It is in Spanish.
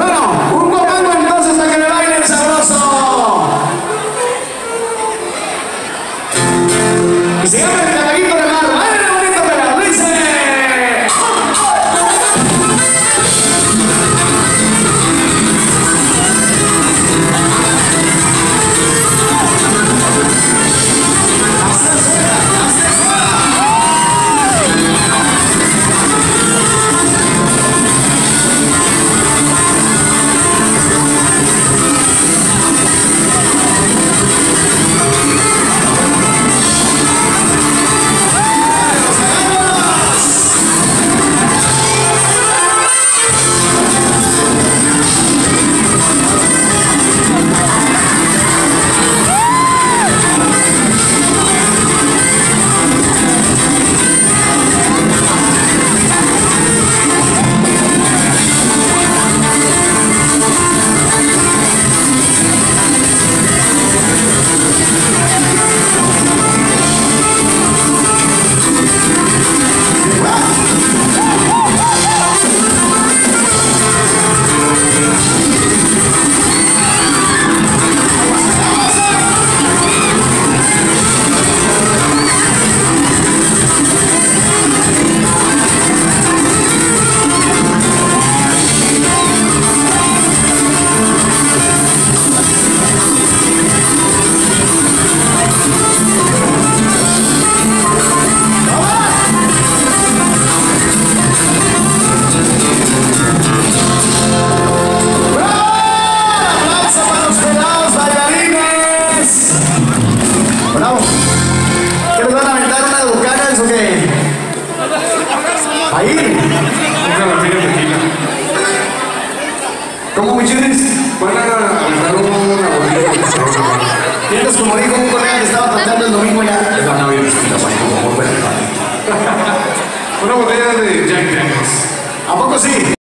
Bueno, Ahí. ¿Cómo chiles? Van a aventar una botella de como dijo un colega que estaba cantando el domingo ya, les van a oír los como muy buena. Una botella de Jack Daniels. ¿A poco sí?